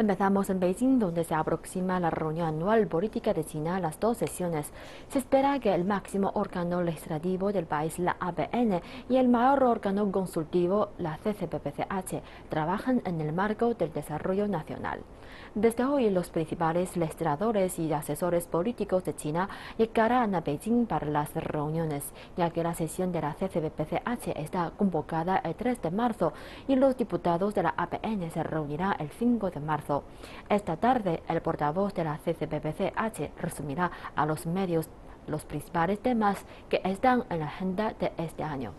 Empezamos en Beijing, donde se aproxima la reunión anual política de China, las dos sesiones. Se espera que el máximo órgano legislativo del país, la APN, y el mayor órgano consultivo, la CCPPCH, trabajen en el marco del desarrollo nacional. Desde hoy, los principales legisladores y asesores políticos de China llegarán a Beijing para las reuniones, ya que la sesión de la CCPPCH está convocada el 3 de marzo y los diputados de la APN se reunirán el 5 de marzo. Esta tarde, el portavoz de la CCPPCH resumirá a los medios los principales temas que están en la agenda de este año.